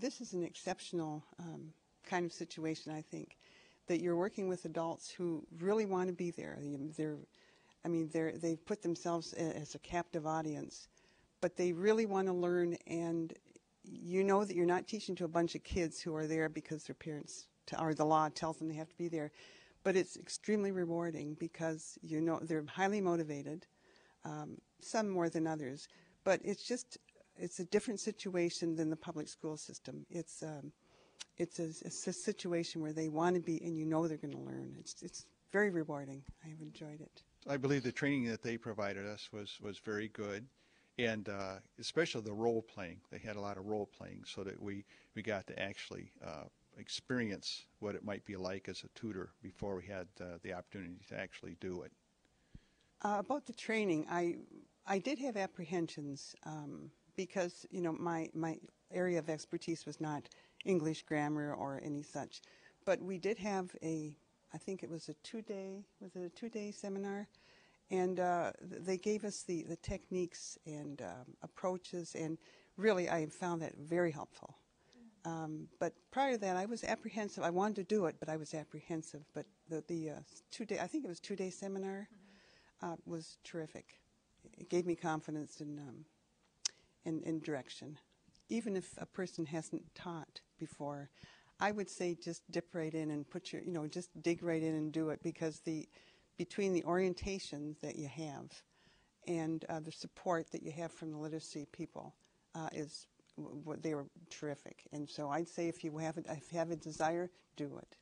this is an exceptional um, kind of situation, I think, that you're working with adults who really want to be there. They're, I mean, they're, they've put themselves as a captive audience, but they really want to learn, and you know that you're not teaching to a bunch of kids who are there because their parents or the law tells them they have to be there. But it's extremely rewarding because you know they're highly motivated, um, some more than others. But it's just it's a different situation than the public school system. It's um, it's, a, it's a situation where they want to be, and you know they're going to learn. It's it's very rewarding. I have enjoyed it. I believe the training that they provided us was was very good, and uh, especially the role playing. They had a lot of role playing, so that we we got to actually uh, experience what it might be like as a tutor before we had uh, the opportunity to actually do it. Uh, about the training, I I did have apprehensions um, because you know my my area of expertise was not English grammar or any such, but we did have a I think it was a two day was it a two day seminar, and uh, they gave us the the techniques and um, approaches, and really I found that very helpful. Um, but prior to that, I was apprehensive. I wanted to do it, but I was apprehensive. But the, the uh, two day, I think it was two day seminar, uh, was terrific. It gave me confidence in, um, in, direction. Even if a person hasn't taught before, I would say just dip right in and put your, you know, just dig right in and do it because the between the orientation that you have and uh, the support that you have from the literacy people uh, is they were terrific. And so I'd say if you have a, if you have a desire, do it.